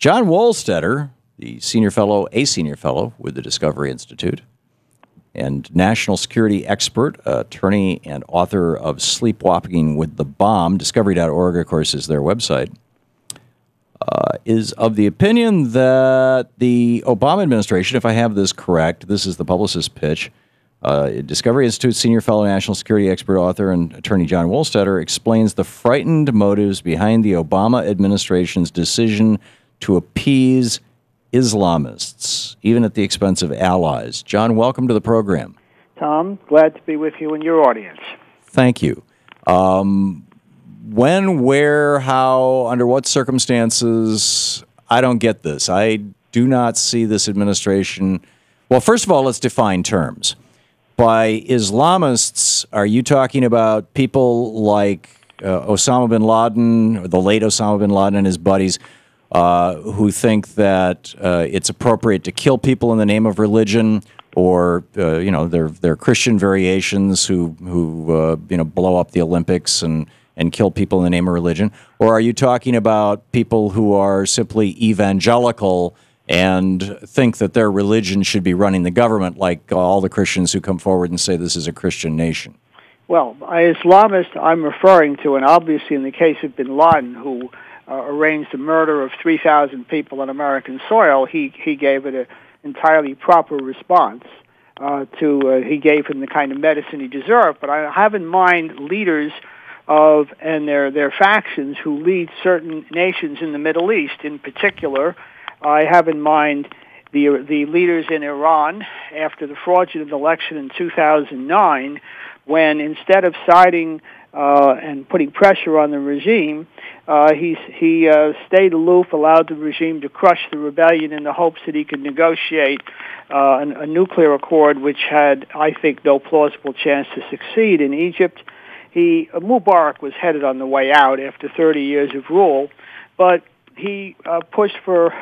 John Wohlstetter, the senior fellow, a senior fellow with the Discovery Institute, and national security expert, attorney, and author of Sleepwalking with the Bomb. Discovery.org, of course, is their website. Uh, is of the opinion that the Obama administration, if I have this correct, this is the publicist pitch. Uh, Discovery Institute senior fellow national security expert, author, and attorney John Wohlstetter explains the frightened motives behind the Obama administration's decision to appease Islamists, even at the expense of allies. John, welcome to the program. Thom, glad to be with you and your audience. Thank you. Um, when, where, how, under what circumstances? I don't get this. I do not see this administration. Well, first of all, let's define terms. By Islamists, are you talking about people like uh, Osama bin Laden, or the late Osama bin Laden and his buddies, uh, who think that uh, it's appropriate to kill people in the name of religion, or uh, you know, their their Christian variations who who uh, you know blow up the Olympics and and kill people in the name of religion, or are you talking about people who are simply evangelical? and think that their religion should be running the government, like all the Christians who come forward and say this is a Christian nation? Well, Islamist, I'm referring to, and obviously in the case of bin Laden, who uh, arranged the murder of 3,000 people on American soil, he, he gave it an entirely proper response. Uh, to uh, he gave him the kind of medicine he deserved, but I have in mind leaders of and their their factions who lead certain nations in the Middle East, in particular, I have in mind the the leaders in Iran after the fraudulent election in 2009, when instead of siding uh, and putting pressure on the regime, uh, he he uh, stayed aloof, allowed the regime to crush the rebellion in the hopes that he could negotiate uh, an, a nuclear accord, which had, I think, no plausible chance to succeed. In Egypt, he Mubarak was headed on the way out after 30 years of rule, but he uh, pushed for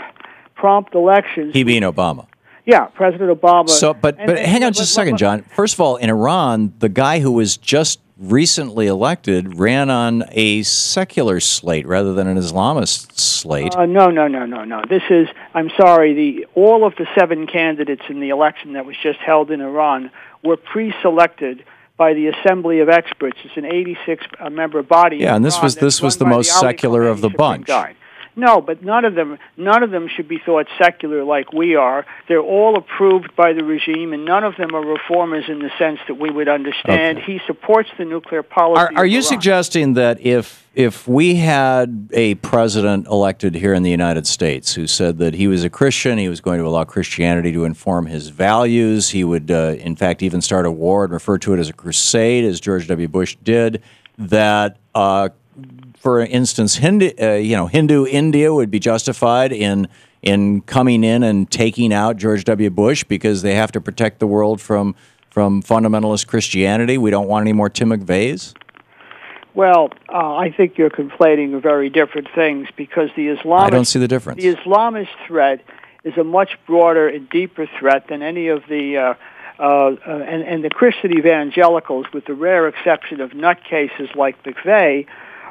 prompt elections. He being Obama. Yeah, President Obama. So, but but and- hang on just a second, John. First of all, in Iran, the guy who was just recently elected ran on a secular slate rather than an Islamist slate. Uh, no, no, no, no, no. This is. I'm sorry. The all of the seven candidates in the election that was just held in Iran were pre-selected by the Assembly of Experts. It's an 86 uh, member body. Yeah, and this Iran was- this was the most secular of the bunch. Guide. No, but none of them none of them should be thought secular like we are. They're all approved by the regime, and none of them are reformers in the sense that we would understand. Okay. He supports the nuclear policy. Are, are you suggesting that if if we had a president elected here in the United States who said that he was a Christian, he was going to allow Christianity to inform his values, he would, uh, in fact, even start a war and refer to it as a crusade, as George W. Bush did, that uh, for instance, Hindu, uh, you know, Hindu India would be justified in in coming in and taking out George W. Bush because they have to protect the world from from fundamentalist Christianity. We don't want any more Tim McVeighs. Well, uh, I think you're conflating very different things because the Islamist I don't see the difference. the Islamist threat is a much broader and deeper threat than any of the uh, uh, uh, and, and the Christian evangelicals, with the rare exception of nutcases like McVeigh,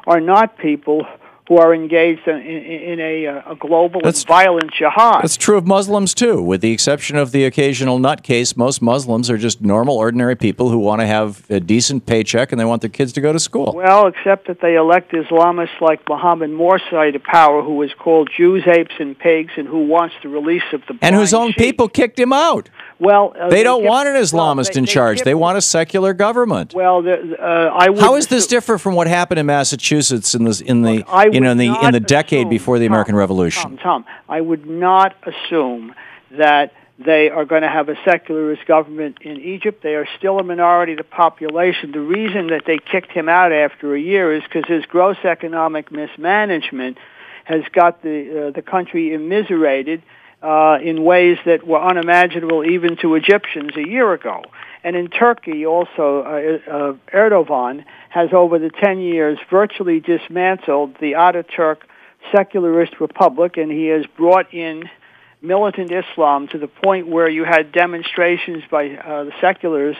are not people who are engaged in, in, in a, uh, a global That's- and violent jihad. That's true of Muslims too, with the exception of the occasional nutcase. Most Muslims are just normal, ordinary people who want to have a decent paycheck and they want their kids to go to school. Well, except that they elect Islamists like Mohammed Morsi to power, who is called Jews, apes, and pigs, and who wants the release of the and whose own sheep. people kicked him out. Well, uh, They don't kept- want an well, Islamist they- in they charge. kept- They want a secular government. Well, the, uh, I would. How is this different from what happened in Massachusetts in the in the Look, you know in the in the decade assume- before the Thom, American Revolution? Thom, Thom, I would not assume that they are going to have a secularist government in Egypt. They are still a minority of the population. The reason that they kicked him out after a year is because his gross economic mismanagement has got the uh, the country immiserated uh, in ways that were unimaginable even to Egyptians a year ago. And in Turkey, also, uh, uh, Erdogan has over the 10 years virtually dismantled the Ataturk secularist republic, and he has brought in militant Islam to the point where you had demonstrations by uh, the seculars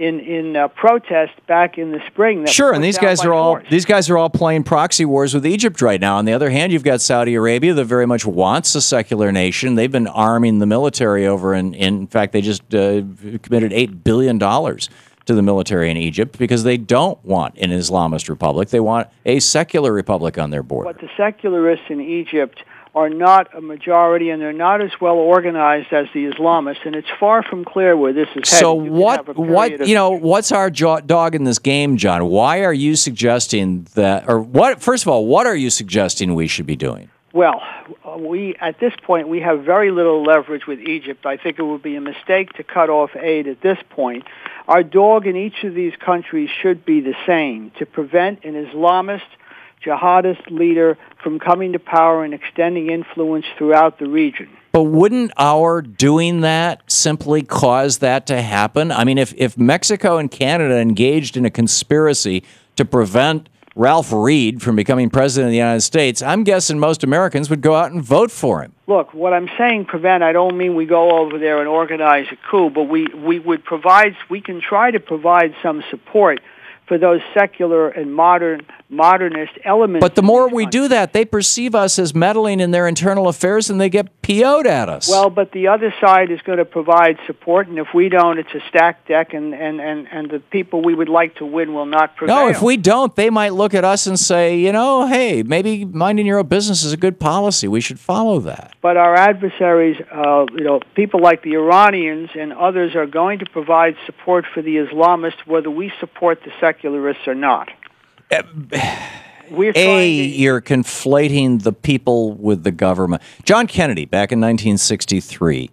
in in uh, protest back in the spring. sure, and these guys are all these guys are all playing proxy wars with Egypt right now. On the other hand, you've got Saudi Arabia that very much wants a secular nation. They've been arming the military over, in, in fact, they just uh, committed eight billion dollars to the military in Egypt because they don't want an Islamist republic. They want a secular republic on their border. But the secularists in Egypt are not a majority and they're not as well organized as the Islamists and it's far from clear where this is so headed. You what have a period what you know what's our jo- dog in this game john why are you suggesting that or what first of all what are you suggesting we should be doing Well, we at this point we have very little leverage with Egypt. I think it would be a mistake to cut off aid at this point. Our dog in each of these countries should be the same to prevent an Islamist jihadist leader from coming to power and extending influence throughout the region. But wouldn't our doing that simply cause that to happen? I mean, if, if Mexico and Canada engaged in a conspiracy to prevent Ralph Reed from becoming president of the United States, I'm guessing most Americans would go out and vote for him. Look, what I'm saying prevent, I don't mean we go over there and organize a coup, but we, we would provide, we can try to provide some support for those secular and modern modernist elements. But the more we do that, they perceive us as meddling in their internal affairs and they get PO'd at us. Well, but the other side is going to provide support, and if we don't, it's a stacked deck, and, and, and, and the people we would like to win will not prevail. no, if we don't, they might look at us and say, you know, hey, maybe minding your own business is a good policy. We should follow that. But our adversaries, uh, you know, people like the Iranians and others are going to provide support for the Islamists, whether we support the secularists or not. We're A, to- you're conflating the people with the government. John Kennedy, back in 1963,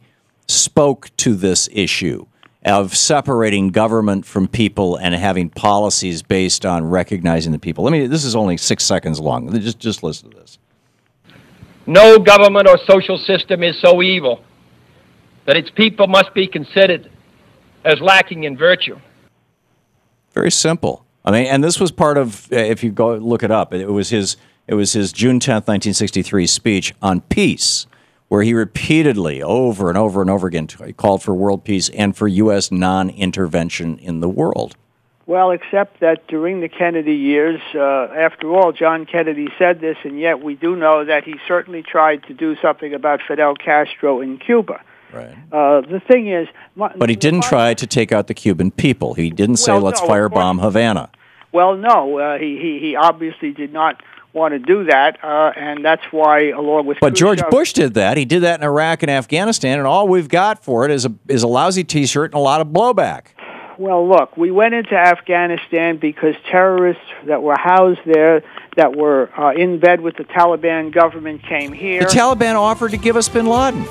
spoke to this issue of separating government from people and having policies based on recognizing the people. Let me. This is only six seconds long. Just just listen to this. No government or social system is so evil that its people must be considered as lacking in virtue. Very simple. I mean, and this was part of. uh, If you go look it up, it was his. It was his June tenth, nineteen sixty three speech on peace, where he repeatedly, over and over and over again, called for world peace and for U.S. non intervention in the world. Well, except that during the Kennedy years, uh, after all, John Kennedy said this, and yet we do know that he certainly tried to do something about Fidel Castro in Cuba. Right. Uh, the thing is, But he didn't try to take out the Cuban people. He didn't say, Well, "Let's no, firebomb Havana." Well, no, uh, he, he he obviously did not want to do that, uh, and that's why, along with But George Bush did that. He did that in Iraq and Afghanistan, and all we've got for it is a is a lousy T-shirt and a lot of blowback. Well, look, we went into Afghanistan because terrorists that were housed there, that were uh, in bed with the Taliban government, came here. The Taliban offered to give us Bin Laden.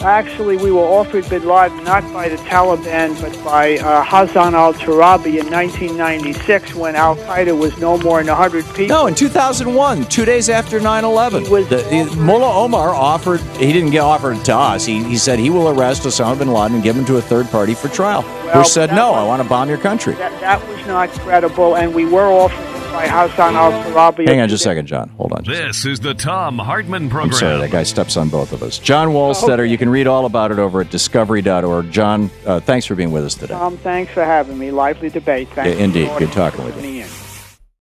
Actually, we were offered bin Laden not by the Taliban, but by uh, Hassan al-Turabi in 1996 when Al Qaeda was no more than 100 people. No, in 2001, two days after 9/11, the, the- Mullah Omar offered. He didn't get offered to us. He, he said he will arrest Osama bin Laden and give him to a third party for trial. Well, Bush said, "No, was- I want to bomb your country." That, that was not credible, and we were offered by Hassan al-Turabi. Hang on just a second, John. Hold on. Just a second. This is the Thom Hartmann program. I'm Sorry, that guy steps on both of us. John Wohlstetter, you can read all about it over at discovery.org. John, uh, thanks for being with us today. Thom, thanks for having me. Lively debate. Thanks Yeah, indeed. Good talking with you. listening in.